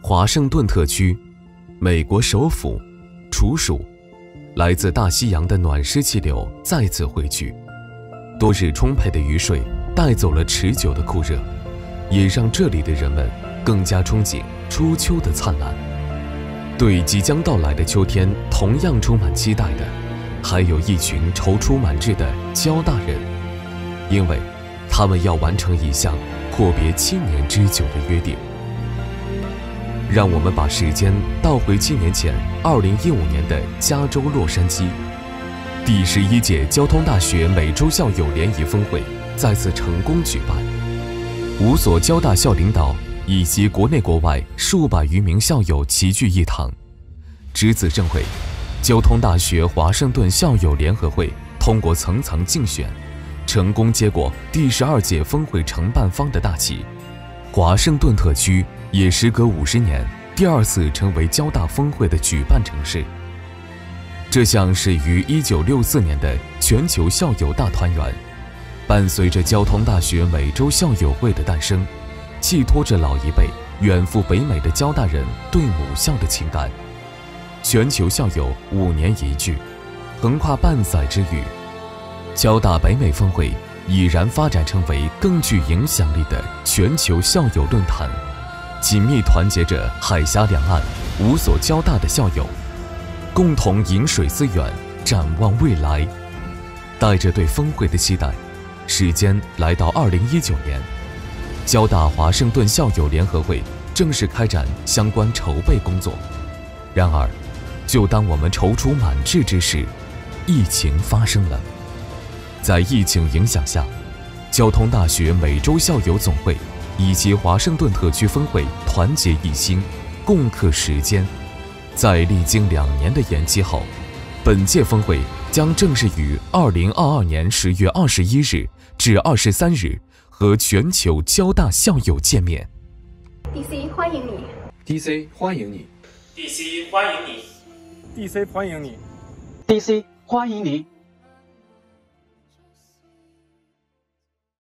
华盛顿特区，美国首府，处暑，来自大西洋的暖湿气流再次汇聚，多日充沛的雨水带走了持久的酷热，也让这里的人们更加憧憬初秋的灿烂。对即将到来的秋天同样充满期待的，还有一群踌躇满志的交大人，因为，他们要完成一项阔别七年之久的约定。让我们把时间倒回七年前，二零一五年的加州洛杉矶，第十一届交通大学美洲校友联谊峰会再次成功举办，五所交大校领导以及国内国外数百余名校友齐聚一堂。值此盛会，交通大学华盛顿校友联合会通过层层竞选，成功接过第十二届峰会承办方的大旗。华盛顿特区也时隔五十年第二次成为交大峰会的举办城市。这项始于一九六四年的全球校友大团圆，伴随着交通大学美洲校友会的诞生，寄托着老一辈远赴北美的交大人对母校的情感。全球校友五年一聚，横跨半载之余，交大北美峰会。已然发展成为更具影响力的全球校友论坛，紧密团结着海峡两岸五所交大的校友，共同饮水思源，展望未来。带着对峰会的期待，时间来到二零一九年，交大华盛顿校友联合会正式开展相关筹备工作。然而，就当我们踌躇满志之时，疫情发生了。在疫情影响下，交通大学美洲校友总会以及华盛顿特区分会团结一心，共克时艰。在历经两年的延期后，本届峰会将正式于二零二二年十月二十一日至二十三日和全球交大校友见面。DC 欢迎你，DC 欢迎你，DC 欢迎你，DC 欢迎你，DC 欢迎你。